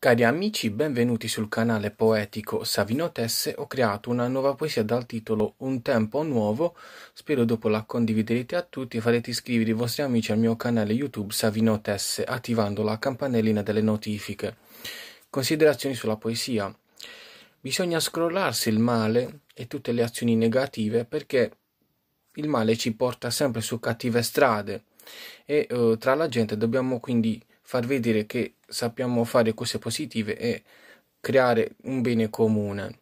Cari amici, benvenuti sul canale poetico Savino Tesse. Ho creato una nuova poesia dal titolo Un tempo nuovo. Spero dopo la condividerete a tutti e farete iscrivere i vostri amici al mio canale YouTube Savino Tesse attivando la campanellina delle notifiche. Considerazioni sulla poesia. Bisogna scrollarsi il male e tutte le azioni negative perché il male ci porta sempre su cattive strade e uh, tra la gente dobbiamo quindi far vedere che sappiamo fare cose positive e creare un bene comune.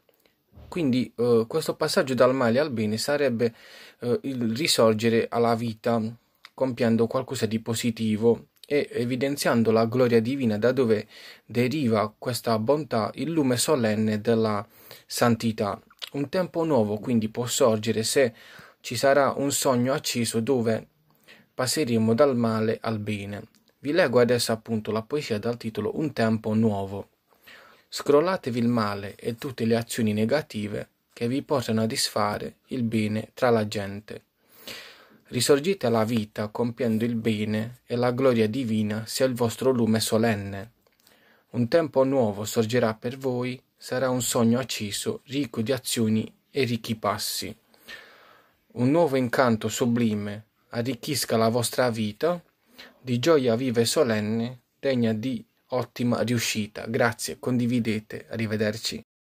Quindi uh, questo passaggio dal male al bene sarebbe uh, il risorgere alla vita compiendo qualcosa di positivo e evidenziando la gloria divina da dove deriva questa bontà, il lume solenne della santità. Un tempo nuovo quindi può sorgere se ci sarà un sogno acceso dove passeremo dal male al bene. Vi leggo adesso appunto la poesia dal titolo Un tempo nuovo. Scrollatevi il male e tutte le azioni negative che vi portano a disfare il bene tra la gente. Risorgite alla vita compiendo il bene e la gloria divina sia il vostro lume solenne. Un tempo nuovo sorgerà per voi, sarà un sogno acceso, ricco di azioni e ricchi passi. Un nuovo incanto sublime arricchisca la vostra vita di gioia viva e solenne, degna di ottima riuscita. Grazie, condividete, arrivederci.